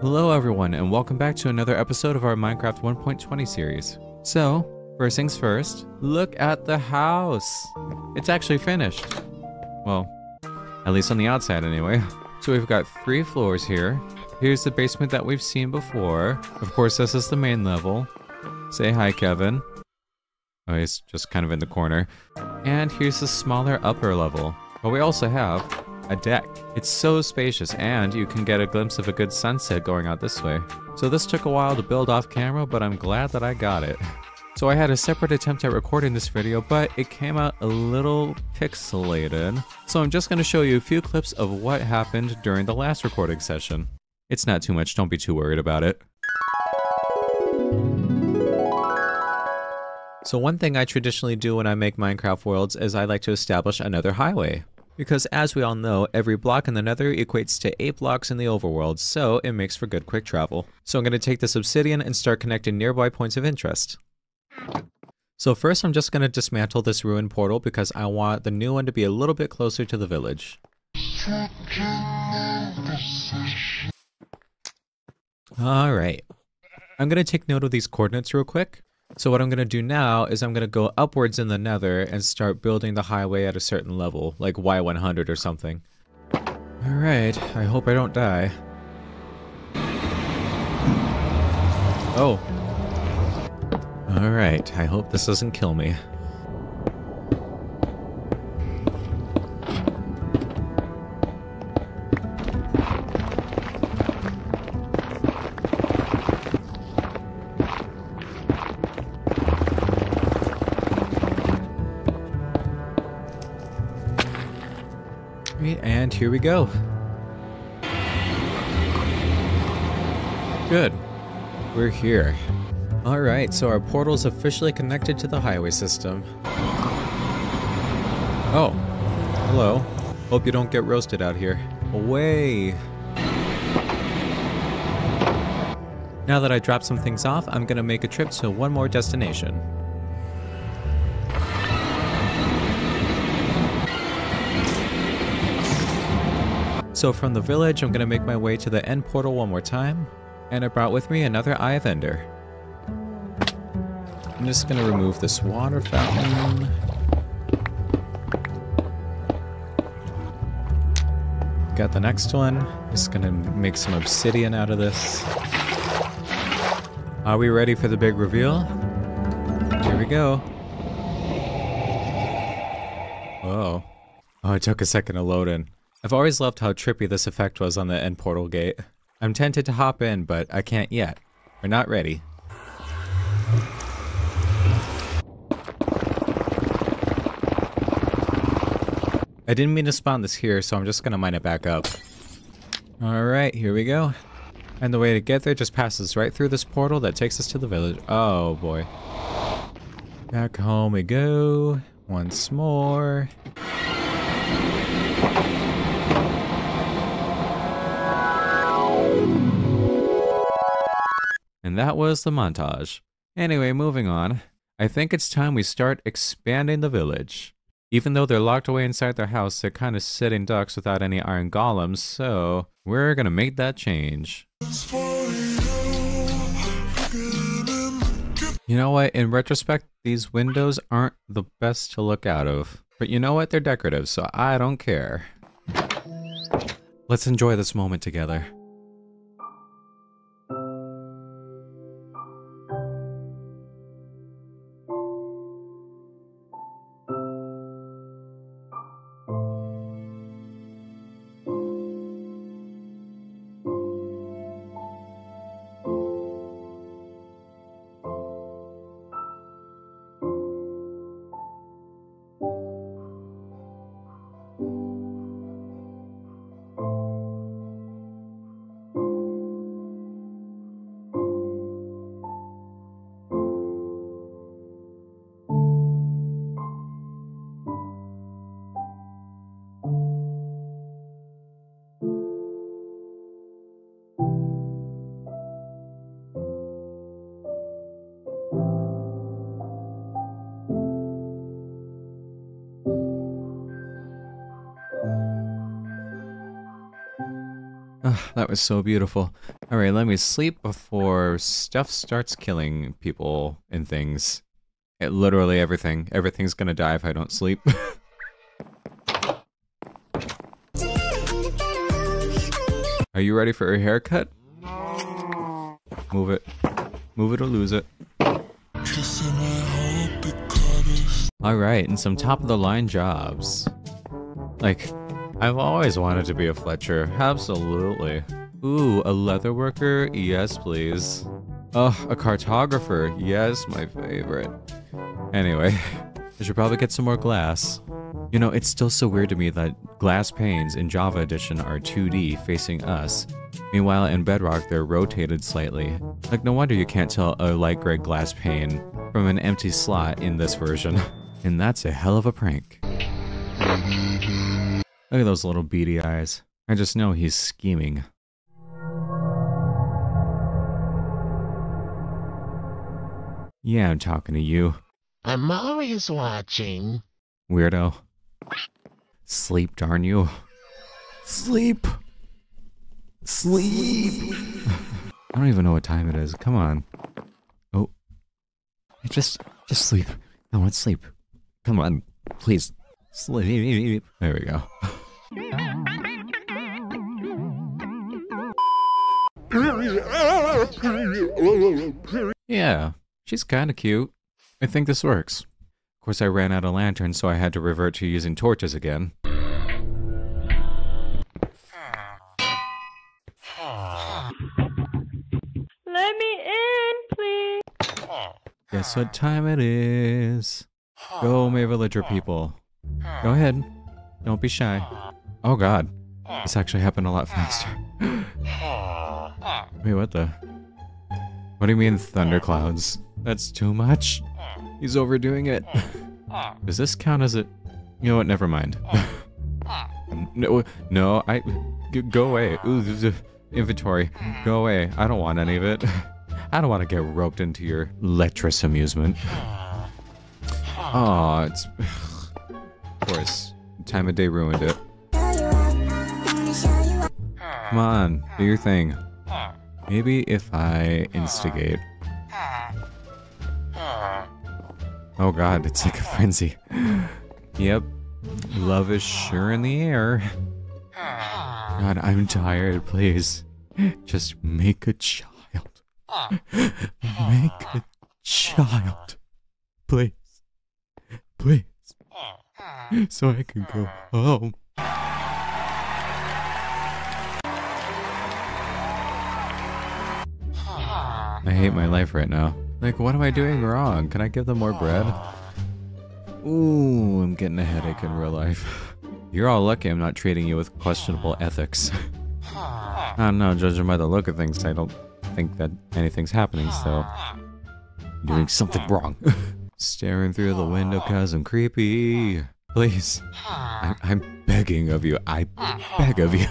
Hello everyone and welcome back to another episode of our Minecraft 1.20 series. So, first things first, look at the house. It's actually finished. Well, at least on the outside anyway. So we've got three floors here. Here's the basement that we've seen before. Of course, this is the main level. Say hi, Kevin. Oh, he's just kind of in the corner. And here's the smaller upper level. But we also have a deck. It's so spacious and you can get a glimpse of a good sunset going out this way. So this took a while to build off camera, but I'm glad that I got it. So I had a separate attempt at recording this video, but it came out a little pixelated. So I'm just going to show you a few clips of what happened during the last recording session. It's not too much, don't be too worried about it. So one thing I traditionally do when I make Minecraft worlds is I like to establish another highway. Because as we all know, every block in the nether equates to 8 blocks in the overworld, so it makes for good quick travel. So I'm going to take this obsidian and start connecting nearby points of interest. So first I'm just going to dismantle this ruined portal because I want the new one to be a little bit closer to the village. Alright. I'm going to take note of these coordinates real quick. So what I'm going to do now is I'm going to go upwards in the nether and start building the highway at a certain level, like Y100 or something. Alright, I hope I don't die. Oh, Alright, I hope this doesn't kill me. Here we go. Good. We're here. Alright, so our portal's officially connected to the highway system. Oh. Hello. Hope you don't get roasted out here. Away! Now that I dropped some things off, I'm gonna make a trip to one more destination. So from the village, I'm gonna make my way to the end portal one more time, and I brought with me another Eye of Ender. I'm just gonna remove this water fountain. Got the next one. Just gonna make some obsidian out of this. Are we ready for the big reveal? Here we go. Oh. Oh, it took a second to load in. I've always loved how trippy this effect was on the end portal gate. I'm tempted to hop in, but I can't yet. We're not ready. I didn't mean to spawn this here, so I'm just gonna mine it back up. Alright, here we go. And the way to get there just passes right through this portal that takes us to the village. Oh boy. Back home we go. Once more. That was the montage. Anyway, moving on. I think it's time we start expanding the village. Even though they're locked away inside their house, they're kind of sitting ducks without any iron golems, so we're gonna make that change. You know what, in retrospect, these windows aren't the best to look out of. But you know what, they're decorative, so I don't care. Let's enjoy this moment together. That was so beautiful. Alright, let me sleep before stuff starts killing people and things. It, literally everything. Everything's gonna die if I don't sleep. Are you ready for a haircut? Move it. Move it or lose it. Alright, and some top of the line jobs. Like, I've always wanted to be a Fletcher. Absolutely. Ooh, a leather worker? Yes, please. Ugh, a cartographer. Yes, my favorite. Anyway, I should probably get some more glass. You know, it's still so weird to me that glass panes in Java Edition are 2D facing us. Meanwhile, in Bedrock, they're rotated slightly. Like, no wonder you can't tell a light gray glass pane from an empty slot in this version. And that's a hell of a prank. Look at those little beady eyes. I just know he's scheming. Yeah, I'm talking to you, I'm always watching. weirdo. Sleep, darn you. Sleep! Sleep! I don't even know what time it is. Come on. Oh. Just, just sleep. I want sleep. Come on. Please. Sleep. There we go. Yeah, she's kinda cute. I think this works. Of course, I ran out of lanterns, so I had to revert to using torches again. Let me in, please. Guess what time it is? Go, May Villager people. Go ahead. Don't be shy. Oh god. This actually happened a lot faster. Wait, what the? What do you mean thunderclouds? That's too much? He's overdoing it. Does this count as a... You know what, never mind. no, no, I... Go away. Ooh, th- th- inventory. Go away. I don't want any of it. I don't want to get roped into your lecherous amusement. Oh, it's... course. Time of day ruined it. Come on, do your thing. Maybe if I instigate. Oh god, it's like a frenzy. Yep. Love is sure in the air. God, I'm tired, please. Just make a child. Make a child. Please. Please. So I can go home. I hate my life right now. Like, what am I doing wrong? Can I give them more bread? Ooh, I'm getting a headache in real life. You're all lucky I'm not treating you with questionable ethics. I don't know, judging by the look of things, I don't think that anything's happening, so... I'm doing something wrong. Staring through the window cause I'm creepy. Please. I I'm begging of you. I beg of you.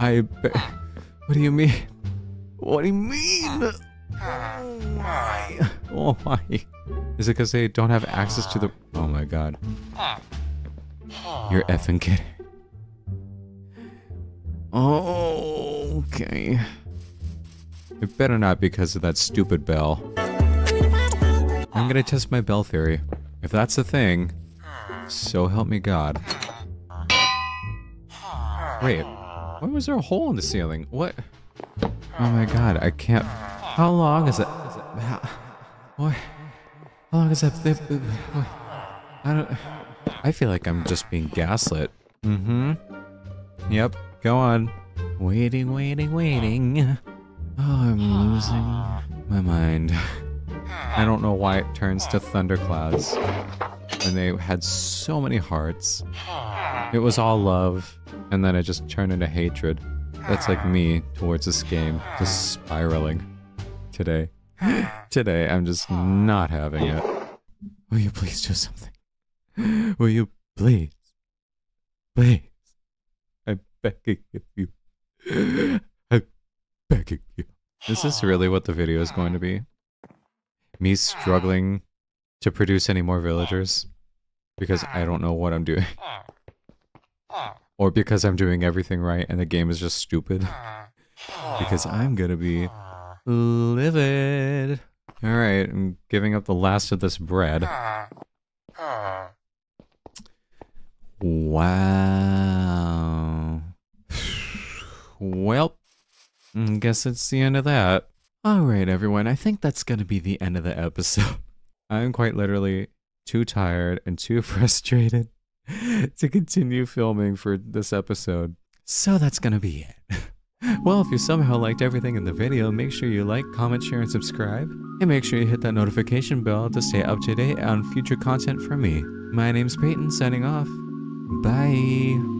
I What do you mean? What do you mean? Oh my. Oh my. Is it because they don't have access to the. Oh my god. You're effing kidding. Oh, okay. It better not because of that stupid bell. I'm gonna test my bell theory. If that's the thing, so help me God. Wait, why was there a hole in the ceiling? What? Oh my god, I can't. How long is it? How, what? How long is that? I don't. I feel like I'm just being gaslit. Mm hmm. Yep, go on. Waiting, waiting, waiting. Oh, I'm losing my mind. I don't know why it turns to thunderclouds And they had so many hearts. It was all love, and then it just turned into hatred. That's like me towards this game, just spiraling. Today. Today, I'm just not having it. Will you please do something? Will you please? Please. I'm begging you. I'm begging you. Is this really what the video is going to be? Me ah. struggling to produce any more villagers? Because I don't know what I'm doing. Ah. Ah. or because I'm doing everything right and the game is just stupid. because I'm gonna be livid. Alright, I'm giving up the last of this bread. Wow. Well, mm, guess it's the end of that. Alright, everyone, I think that's gonna be the end of the episode. I'm quite literally too tired and too frustrated to continue filming for this episode. So that's gonna be it. Well, if you somehow liked everything in the video, make sure you like, comment, share, and subscribe. And make sure you hit that notification bell to stay up to date on future content from me. My name's Peyton, signing off. Bye.